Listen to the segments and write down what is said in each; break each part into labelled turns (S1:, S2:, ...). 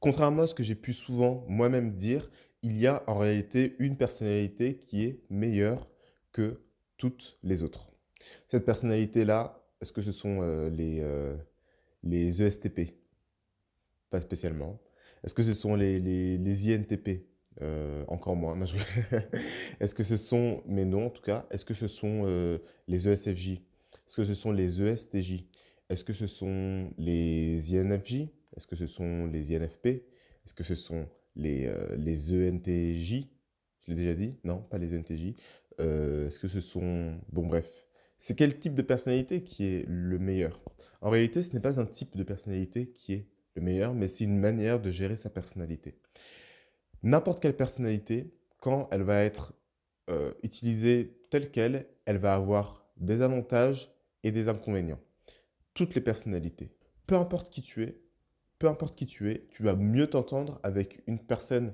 S1: Contrairement à ce que j'ai pu souvent moi-même dire, il y a en réalité une personnalité qui est meilleure que toutes les autres. Cette personnalité-là, est-ce que ce sont euh, les, euh, les ESTP Pas spécialement. Est-ce que ce sont les, les, INTP euh, Encore moins. est-ce que ce sont, mais non en tout cas, est-ce que ce sont les ESFJ Est-ce que ce sont les ESTJ Est-ce que ce sont les INFJ Est-ce que ce sont les INFP Est-ce que ce sont les, les ENTJ Je l'ai déjà dit? Non, pas les ENTJ. Est-ce que ce sont... Bon bref, c'est quel type de personnalité qui est le meilleur? En réalité, ce n'est pas un type de personnalité qui est le meilleur, mais c'est une manière de gérer sa personnalité. N'importe quelle personnalité, quand elle va être euh, utilisée telle qu'elle, elle va avoir des avantages et des inconvénients. Toutes les personnalités. Peu importe qui tu es, peu importe qui tu es, tu vas mieux t'entendre avec une personne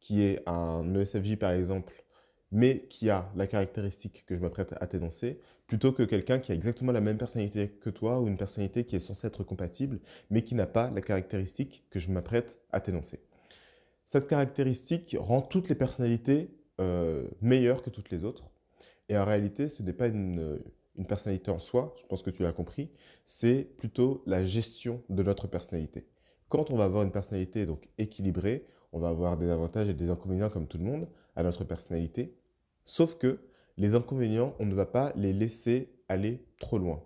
S1: qui est un ESFJ par exemple, mais qui a la caractéristique que je m'apprête à t'énoncer, plutôt que quelqu'un qui a exactement la même personnalité que toi ou une personnalité qui est censée être compatible, mais qui n'a pas la caractéristique que je m'apprête à t'énoncer. Cette caractéristique rend toutes les personnalités euh, meilleures que toutes les autres. Et en réalité, ce n'est pas une, une personnalité en soi, je pense que tu l'as compris, c'est plutôt la gestion de notre personnalité. Quand on va avoir une personnalité donc équilibrée, on va avoir des avantages et des inconvénients comme tout le monde à notre personnalité, Sauf que les inconvénients, on ne va pas les laisser aller trop loin.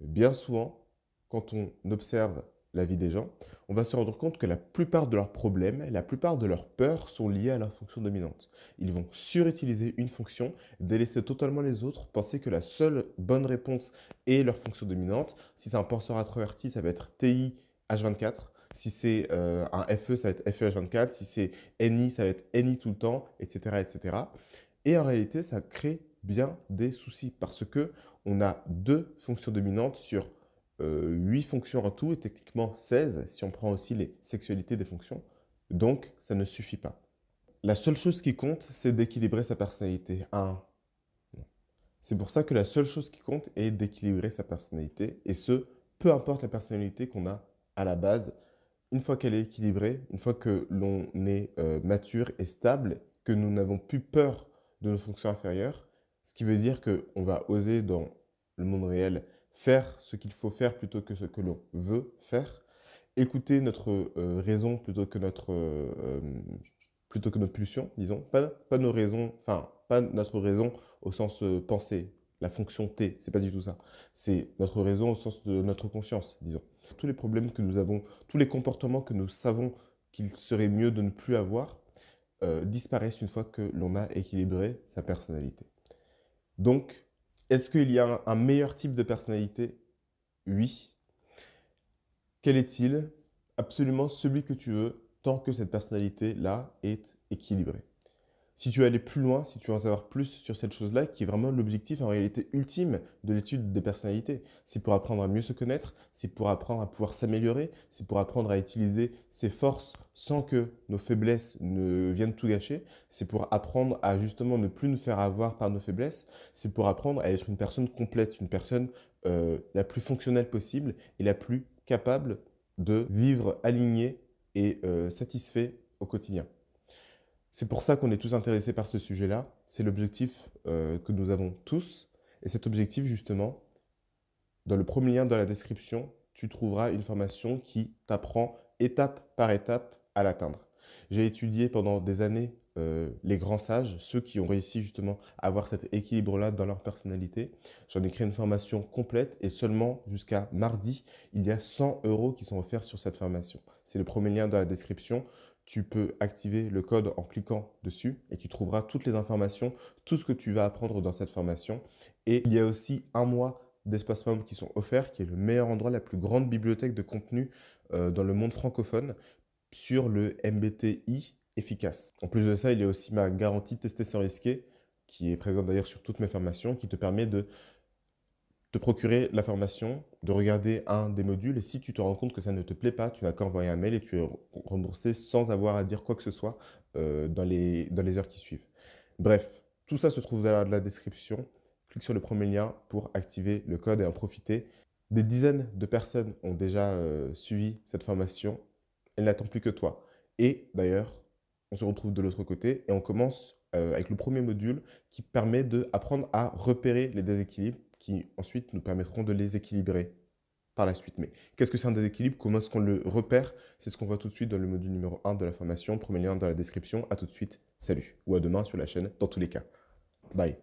S1: Bien souvent, quand on observe la vie des gens, on va se rendre compte que la plupart de leurs problèmes, la plupart de leurs peurs sont liées à leur fonction dominante. Ils vont surutiliser une fonction, délaisser totalement les autres, penser que la seule bonne réponse est leur fonction dominante. Si c'est un penseur introverti, ça va être TI H24. Si c'est euh, un FE, ça va être FE H24. Si c'est NI, ça va être NI tout le temps, etc., etc. Et en réalité, ça crée bien des soucis parce que on a deux fonctions dominantes sur euh, huit fonctions en tout et techniquement 16 si on prend aussi les sexualités des fonctions. Donc, ça ne suffit pas. La seule chose qui compte, c'est d'équilibrer sa personnalité. C'est pour ça que la seule chose qui compte est d'équilibrer sa personnalité et ce, peu importe la personnalité qu'on a à la base. Une fois qu'elle est équilibrée, une fois que l'on est euh, mature et stable, que nous n'avons plus peur de nos fonctions inférieures, ce qui veut dire qu'on va oser dans le monde réel faire ce qu'il faut faire plutôt que ce que l'on veut faire, écouter notre euh, raison plutôt que notre, euh, euh, plutôt que notre pulsion, disons, pas, pas nos raisons, enfin, pas notre raison au sens pensée, la fonction T, c'est pas du tout ça. C'est notre raison au sens de notre conscience, disons. Tous les problèmes que nous avons, tous les comportements que nous savons qu'il serait mieux de ne plus avoir, euh, disparaissent une fois que l'on a équilibré sa personnalité. Donc, est-ce qu'il y a un, meilleur type de personnalité? Oui. Quel est-il? Absolument celui que tu veux, tant que cette personnalité-là est équilibrée si tu veux aller plus loin, si tu veux en savoir plus sur cette chose-là, qui est vraiment l'objectif en réalité ultime de l'étude des personnalités, c'est pour apprendre à mieux se connaître, c'est pour apprendre à pouvoir s'améliorer, c'est pour apprendre à utiliser ses forces sans que nos faiblesses ne viennent tout gâcher, c'est pour apprendre à justement ne plus nous faire avoir par nos faiblesses, c'est pour apprendre à être une personne complète, une personne euh, la plus fonctionnelle possible et la plus capable de vivre aligné et euh, satisfait au quotidien. C'est pour ça qu'on est tous intéressés par ce sujet-là. C'est l'objectif euh, que nous avons tous. Et cet objectif, justement, dans le premier lien dans la description, tu trouveras une formation qui t'apprend étape par étape à l'atteindre. J'ai étudié pendant des années euh, les grands sages, ceux qui ont réussi justement à avoir cet équilibre-là dans leur personnalité. J'en ai créé une formation complète et seulement jusqu'à mardi, il y a 100 euros qui sont offerts sur cette formation. C'est le premier lien dans la description tu peux activer le code en cliquant dessus et tu trouveras toutes les informations, tout ce que tu vas apprendre dans cette formation. Et il y a aussi un mois d'espace membre qui sont offerts, qui est le meilleur endroit, la plus grande bibliothèque de contenu euh, dans le monde francophone sur le MBTI efficace. En plus de ça, il y a aussi ma garantie tester sans risquer, qui est présente d'ailleurs sur toutes mes formations, qui te permet de te procurer la formation, de regarder un des modules et si tu te rends compte que ça ne te plaît pas, tu n'as qu'à envoyer un mail et tu es remboursé sans avoir à dire quoi que ce soit euh, dans, les, dans les heures qui suivent. Bref, tout ça se trouve dans la description. Clique sur le premier lien pour activer le code et en profiter. Des dizaines de personnes ont déjà euh, suivi cette formation. Elle n'attend plus que toi. Et d'ailleurs, on se retrouve de l'autre côté et on commence euh, avec le premier module qui permet d'apprendre à repérer les déséquilibres qui ensuite nous permettront de les équilibrer par la suite. Mais qu'est-ce que c'est un déséquilibre? Comment est-ce qu'on le repère? C'est ce qu'on voit tout de suite dans le module numéro 1 de la formation. Premier lien dans la description. À tout de suite. Salut. Ou à demain sur la chaîne, dans tous les cas. Bye.